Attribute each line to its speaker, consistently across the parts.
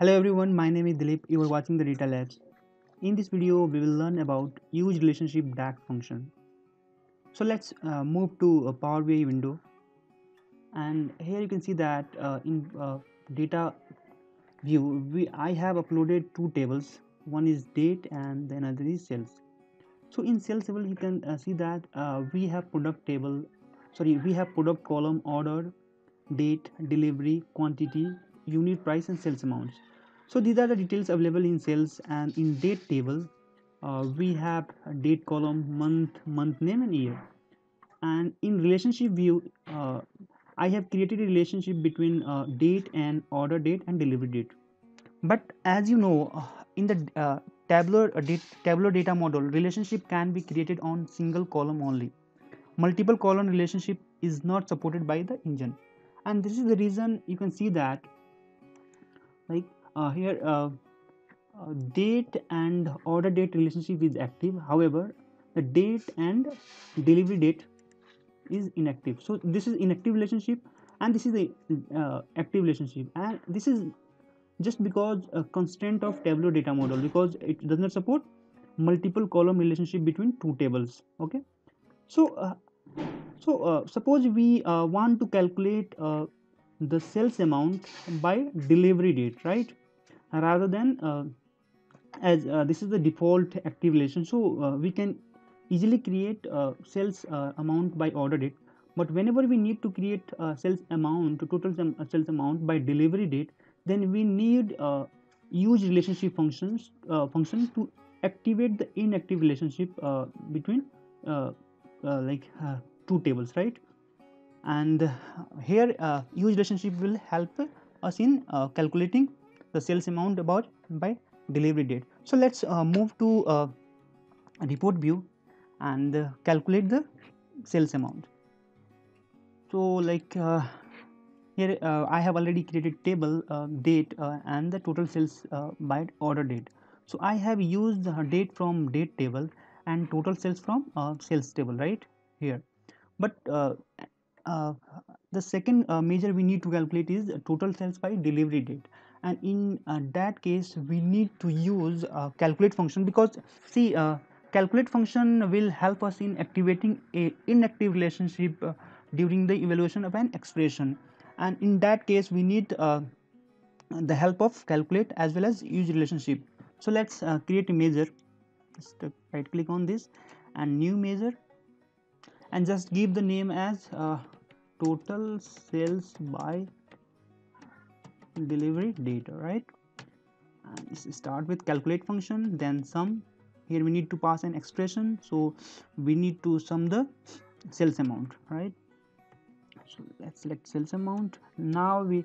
Speaker 1: Hello everyone, my name is Dilip. You are watching the Data Labs. In this video, we will learn about use relationship DAX function. So let's uh, move to a Power BI window, and here you can see that uh, in uh, data view, we I have uploaded two tables. One is date, and the another is sales. So in sales table, you can uh, see that uh, we have product table. Sorry, we have product column order, date, delivery, quantity, unit price, and sales amounts so these are the details available in sales and in date table. Uh, we have date column month month name and year. And in relationship view uh, i have created a relationship between uh, date and order date and delivery date. But as you know uh, in the uh, tabular uh, date, data model relationship can be created on single column only. Multiple column relationship is not supported by the engine. And this is the reason you can see that like uh, here uh, uh, date and order date relationship is active. However the date and delivery date is inactive. So this is inactive relationship and this is the uh, active relationship. And this is just because a constraint of tabular data model because it does not support multiple column relationship between two tables. Okay? So uh, so uh, suppose we want to calculate the sales amount by delivery date right rather than uh, as uh, this is the default active relation. So uh, we can easily create sales amount by order date. But whenever we need to create sales amount total sales amount by delivery date then we need use relationship functions function to activate the inactive relationship between like two tables right? And here uh, use relationship will help us in uh, calculating the sales amount about by delivery date. So let's uh, move to uh, report view and uh, calculate the sales amount. So like uh, here uh, i have already created table uh, date and the total sales by order date. So i have used the date from date table and total sales from sales table right? Here. But the second measure we need to calculate is total sales by delivery date and in uh, that case we need to use uh, calculate function because see uh, calculate function will help us in activating a inactive relationship uh, during the evaluation of an expression. And in that case we need uh, the help of calculate as well as use relationship. So let's create a measure. Just right click on this and new measure. And just give the name as total sales by delivery data right? And start with calculate function then sum. Here we need to pass an expression so we need to sum the sales amount right? So let's select sales amount. Now we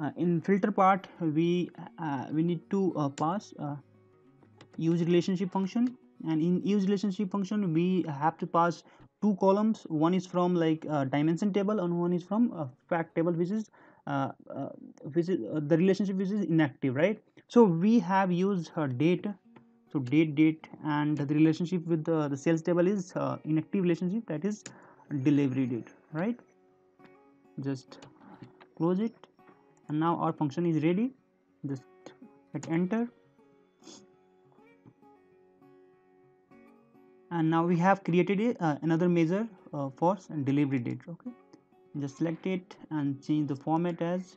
Speaker 1: uh, in filter part we uh, we need to uh, pass uh, use relationship function. And in use relationship function we have to pass two columns. One is from like dimension table and one is from fact table which is which is uh, the relationship which is inactive right? So we have used date. So date date and the relationship with the, the sales table is uh, inactive relationship that is delivery date right? Just close it. And now our function is ready. Just hit enter. And now we have created a, uh, another measure uh, for delivery date okay just select it and change the format as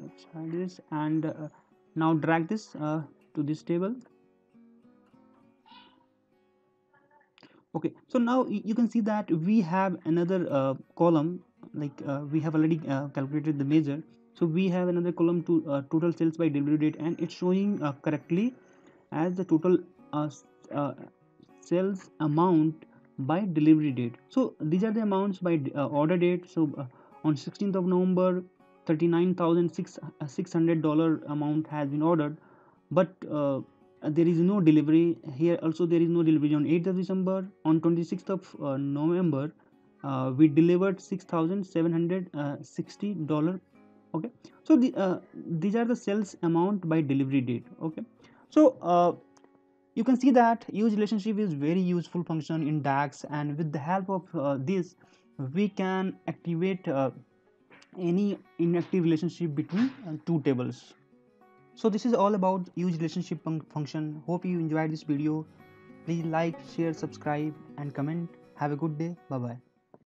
Speaker 1: let's this and uh, now drag this uh, to this table. Okay so now you can see that we have another uh, column like uh, we have already uh, calculated the measure. So we have another column to uh, total sales by delivery date and it's showing correctly as the total sales amount by delivery date. So these are the amounts by uh, order date. So uh, on 16th of november 39600 dollar amount has been ordered. But uh, there is no delivery here. Also there is no delivery on 8th of december. On 26th of uh, november uh, we delivered 6760 dollar. Okay? So the, uh, these are the sales amount by delivery date. Okay? So you can see that use relationship is very useful function in DAX and with the help of uh, this we can activate uh, any inactive relationship between uh, two tables. So this is all about use relationship fun function. Hope you enjoyed this video. Please like share subscribe and comment. Have a good day. Bye bye